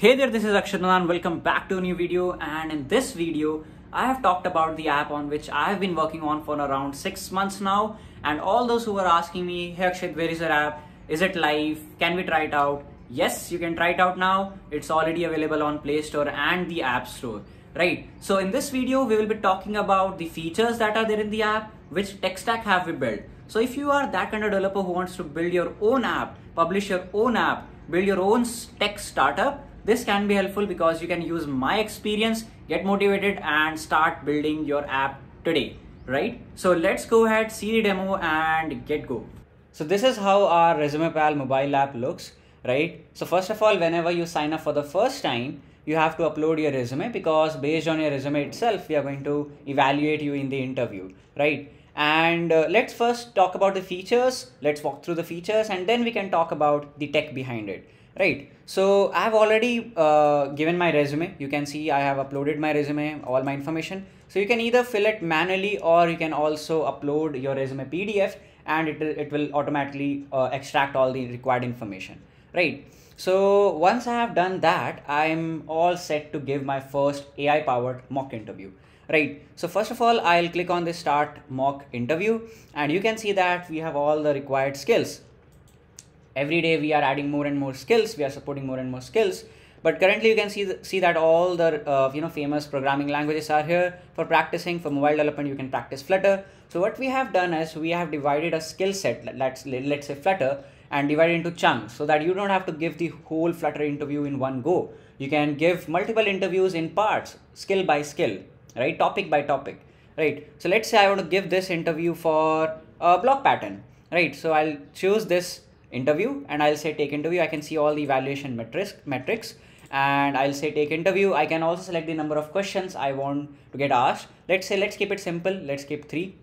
Hey there, this is Akshit Madan. Welcome back to a new video. And in this video, I have talked about the app on which I have been working on for around six months now. And all those who are asking me, Hey Akshit, where is your app? Is it live? Can we try it out? Yes, you can try it out now. It's already available on Play Store and the App Store. Right. So in this video, we will be talking about the features that are there in the app, which tech stack have we built. So if you are that kind of developer who wants to build your own app, publish your own app, build your own tech startup, this can be helpful because you can use my experience, get motivated and start building your app today, right? So let's go ahead, see the demo and get go. So this is how our Resumepal mobile app looks, right? So first of all, whenever you sign up for the first time, you have to upload your resume because based on your resume itself, we are going to evaluate you in the interview, right? And uh, let's first talk about the features. Let's walk through the features and then we can talk about the tech behind it right. So i have already uh, given my resume. You can see i have uploaded my resume all my information. So you can either fill it manually or you can also upload your resume pdf and it, it will automatically uh, extract all the required information. Right. So once i have done that i'm all set to give my first ai powered mock interview. Right. So first of all i'll click on the start mock interview and you can see that we have all the required skills every day we are adding more and more skills we are supporting more and more skills. But currently you can see see that all the uh, you know famous programming languages are here for practicing. For mobile development you can practice flutter. So what we have done is we have divided a skill set let's let's say flutter and divide into chunks so that you don't have to give the whole flutter interview in one go. You can give multiple interviews in parts skill by skill right? Topic by topic right? So let's say i want to give this interview for a block pattern right? So i'll choose this interview and I'll say take interview. I can see all the evaluation metrics metrics and I'll say take interview. I can also select the number of questions I want to get asked. Let's say let's keep it simple. Let's keep three.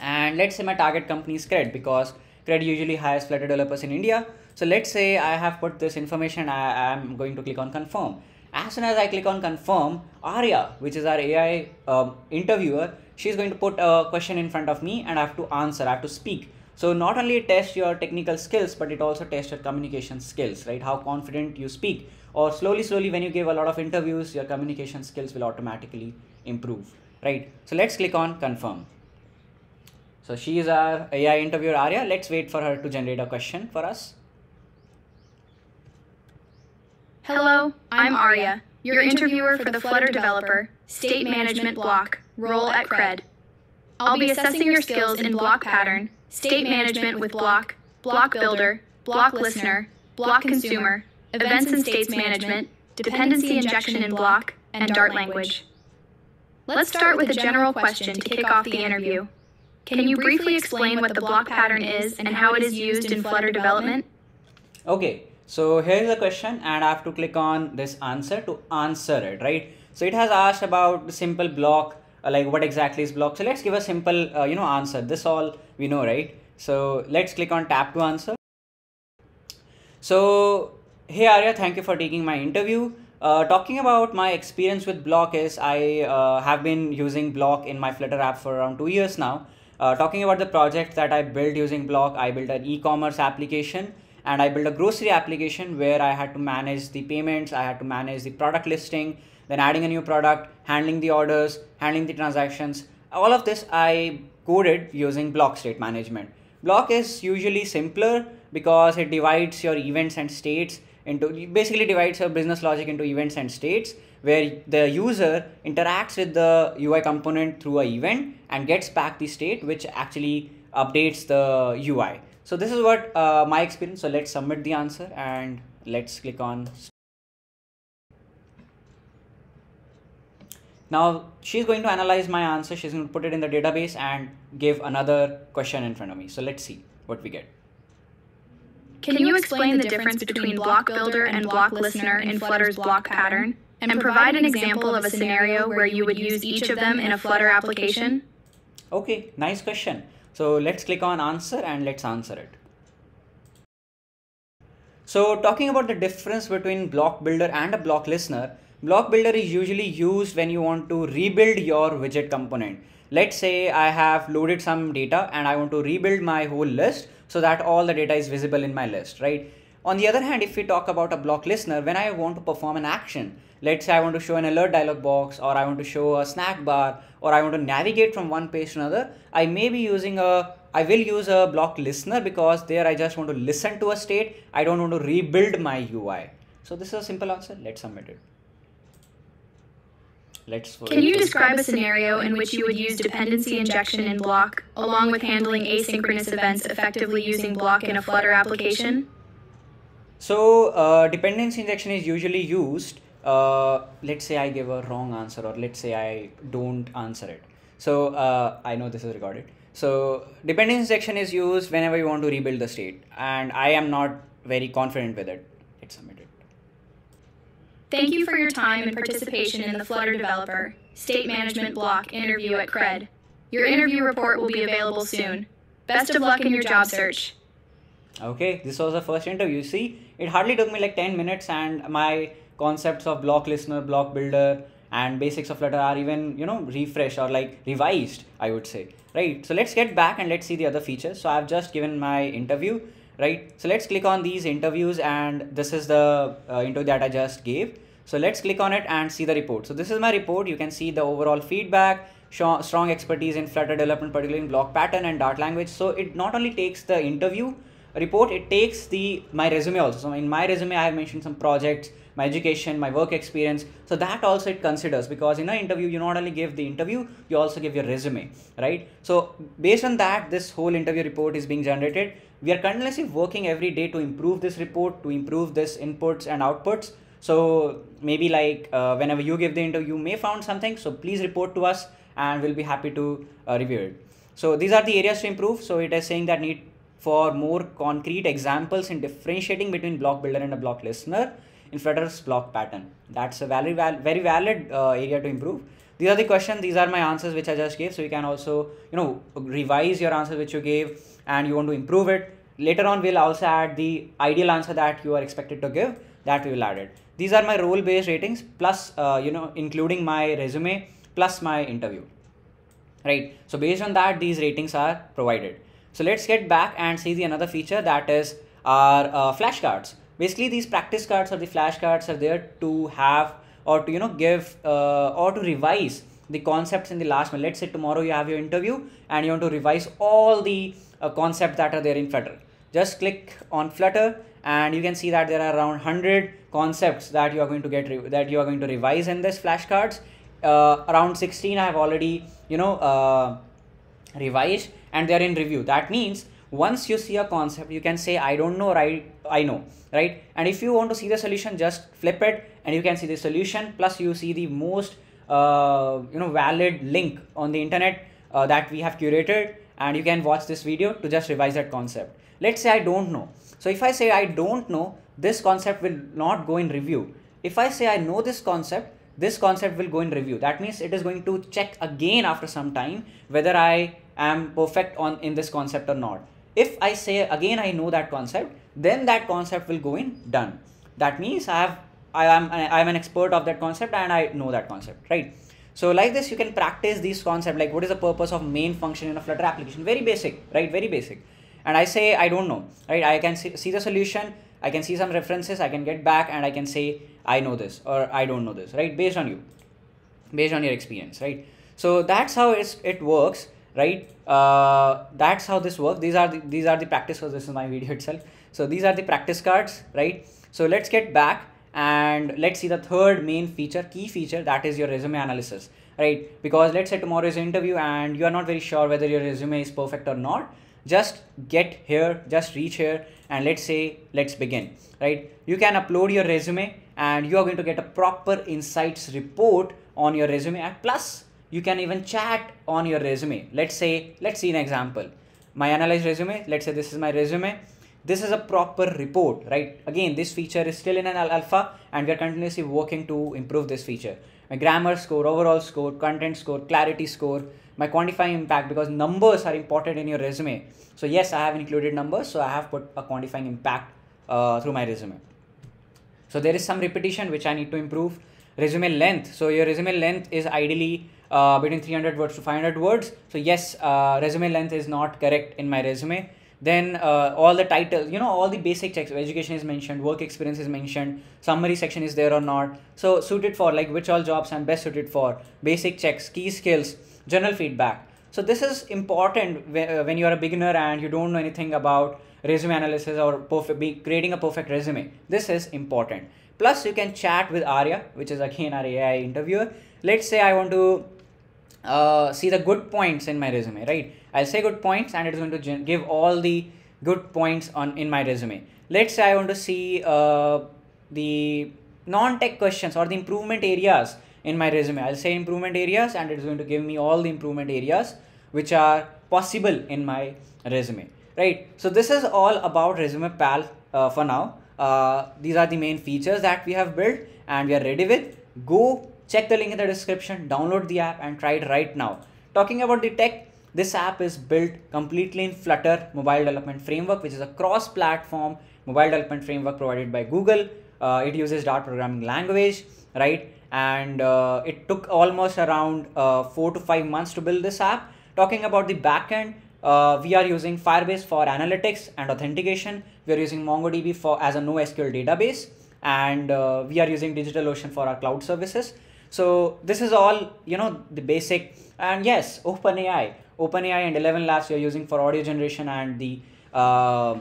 And let's say my target company is Cred because Cred usually hires Flutter developers in India. So let's say I have put this information. I am going to click on confirm. As soon as I click on confirm, Arya, which is our AI um, interviewer, she's going to put a question in front of me and I have to answer. I have to speak so not only tests your technical skills, but it also tests your communication skills, right? How confident you speak or slowly, slowly when you give a lot of interviews, your communication skills will automatically improve, right? So let's click on confirm. So she is our AI interviewer Arya. Let's wait for her to generate a question for us. Hello, I'm Arya, your interviewer for the Flutter developer, state management block, role at Cred. I'll be assessing your skills in block pattern, state management with block, block builder, block listener, block consumer, events and states management, dependency injection in block, and Dart language. Let's start with a general question to kick off the interview. Can you briefly explain what the block pattern is and how it is used in Flutter development? Okay, so here's a question and I have to click on this answer to answer it, right? So it has asked about the simple block like what exactly is block? So let's give a simple uh, you know answer. This all we know right? So let's click on tap to answer. So hey arya thank you for taking my interview. Uh, talking about my experience with block is i uh, have been using block in my flutter app for around two years now. Uh, talking about the project that i built using block i built an e-commerce application and i built a grocery application where i had to manage the payments i had to manage the product listing then adding a new product, handling the orders, handling the transactions. All of this I coded using block state management. Block is usually simpler because it divides your events and states into basically divides your business logic into events and states where the user interacts with the UI component through a event and gets back the state which actually updates the UI. So this is what uh, my experience. So let's submit the answer and let's click on Now she's going to analyze my answer. She's going to put it in the database and give another question in front of me. So let's see what we get. Can you explain the difference between block builder and block listener in Flutter's block pattern? And provide an example of a scenario where you would use each of them in a Flutter application? Okay, nice question. So let's click on answer and let's answer it. So talking about the difference between block builder and a block listener, Block builder is usually used when you want to rebuild your widget component. Let's say I have loaded some data and I want to rebuild my whole list so that all the data is visible in my list, right? On the other hand, if we talk about a block listener, when I want to perform an action, let's say I want to show an alert dialog box or I want to show a snack bar or I want to navigate from one page to another, I may be using a I will use a block listener because there I just want to listen to a state. I don't want to rebuild my UI. So this is a simple answer. Let's submit it. Let's Can you describe a scenario in which you would use dependency injection in block along with handling asynchronous events effectively using block in a Flutter application? So uh, dependency injection is usually used. Uh, let's say I give a wrong answer or let's say I don't answer it. So uh, I know this is recorded. So dependency injection is used whenever you want to rebuild the state and I am not very confident with it. It's submitted. Thank you for your time and participation in the Flutter Developer State Management Block interview at CRED. Your interview report will be available soon. Best of luck in your job search. Okay, this was the first interview. See, it hardly took me like 10 minutes and my concepts of block listener, block builder, and basics of Flutter are even, you know, refreshed or like revised, I would say right? So let's get back and let's see the other features. So I've just given my interview, right? So let's click on these interviews and this is the uh, interview that I just gave. So let's click on it and see the report. So this is my report. You can see the overall feedback, strong expertise in Flutter development, particularly in block pattern and Dart language. So it not only takes the interview report, it takes the my resume also. So in my resume, I have mentioned some projects, my education, my work experience. So that also it considers because in an interview, you not only give the interview, you also give your resume, right? So based on that, this whole interview report is being generated. We are continuously working every day to improve this report, to improve this inputs and outputs. So maybe like uh, whenever you give the interview, you may found something. So please report to us and we'll be happy to uh, review it. So these are the areas to improve. So it is saying that need for more concrete examples in differentiating between block builder and a block listener in Flutter's block pattern. That's a very, very valid uh, area to improve. These are the questions. These are my answers which I just gave. So you can also, you know, revise your answer which you gave and you want to improve it. Later on, we'll also add the ideal answer that you are expected to give. That we will add it. These are my role-based ratings plus, uh, you know, including my resume plus my interview. Right. So based on that, these ratings are provided. So let's get back and see the another feature that is our uh, flashcards basically these practice cards or the flashcards are there to have or to you know give uh, or to revise the concepts in the last minute. Let's say tomorrow you have your interview and you want to revise all the uh, concepts that are there in flutter. Just click on flutter and you can see that there are around 100 concepts that you are going to get that you are going to revise in this flashcards uh, around 16 i have already you know uh, revised and they are in review. That means once you see a concept you can say i don't know right i know right? And if you want to see the solution just flip it and you can see the solution plus you see the most uh, you know valid link on the internet uh, that we have curated and you can watch this video to just revise that concept. Let's say i don't know. So if i say i don't know this concept will not go in review. If i say i know this concept this concept will go in review. That means it is going to check again after some time whether i am perfect on in this concept or not if I say again I know that concept, then that concept will go in done. That means I have I am I am an expert of that concept and I know that concept, right? So like this, you can practice these concepts. Like what is the purpose of main function in a Flutter application? Very basic, right? Very basic. And I say I don't know, right? I can see, see the solution. I can see some references. I can get back and I can say I know this or I don't know this, right? Based on you, based on your experience, right? So that's how it's, it works right uh, that's how this works. These are the these are the practice cards this is my video itself. So these are the practice cards right? So let's get back and let's see the third main feature key feature that is your resume analysis right? Because let's say tomorrow is an interview and you are not very sure whether your resume is perfect or not. Just get here just reach here and let's say let's begin right? You can upload your resume and you are going to get a proper insights report on your resume and plus you can even chat on your resume. Let's say let's see an example. My analyzed resume let's say this is my resume. This is a proper report right? Again this feature is still in an alpha and we are continuously working to improve this feature. My grammar score overall score content score clarity score my quantifying impact because numbers are important in your resume. So yes i have included numbers so i have put a quantifying impact uh, through my resume. So there is some repetition which i need to improve. Resume length. So your resume length is ideally uh, between 300 words to 500 words. So yes, uh, resume length is not correct in my resume. then uh, all the titles you know all the basic checks education is mentioned work experience is mentioned summary section is there or not. So suited for like which all jobs i'm best suited for basic checks key skills general feedback. So this is important uh, when you are a beginner and you don't know anything about resume analysis or perfect, creating a perfect resume. This is important. Plus you can chat with arya which is again our ai interviewer. Let's say i want to uh, see the good points in my resume right? I'll say good points and it's going to give all the good points on in my resume. Let's say i want to see uh, the non-tech questions or the improvement areas in my resume. I'll say improvement areas and it's going to give me all the improvement areas which are possible in my resume right? So this is all about Resumepal uh, for now. Uh, these are the main features that we have built and we are ready with. Go check the link in the description download the app and try it right now. Talking about the tech this app is built completely in flutter mobile development framework which is a cross platform mobile development framework provided by google. Uh, it uses dart programming language right? And uh, it took almost around uh, four to five months to build this app. Talking about the backend uh, we are using Firebase for analytics and authentication. We are using MongoDB for as a NoSQL database, and uh, we are using DigitalOcean for our cloud services. So this is all you know the basic. And yes, OpenAI, OpenAI and Eleven Labs we are using for audio generation and the uh,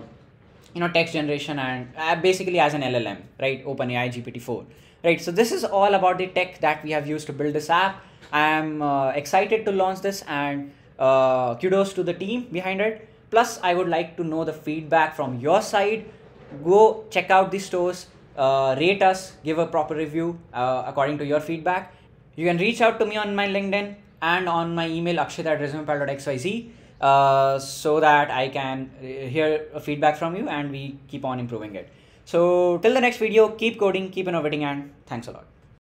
you know text generation and uh, basically as an LLM, right? OpenAI GPT-4, right? So this is all about the tech that we have used to build this app. I am uh, excited to launch this and uh, kudos to the team behind it plus i would like to know the feedback from your side go check out the stores uh, rate us give a proper review uh, according to your feedback. You can reach out to me on my linkedin and on my email akshit at resumepal.xyz uh, so that i can uh, hear feedback from you and we keep on improving it. So till the next video keep coding keep innovating and thanks a lot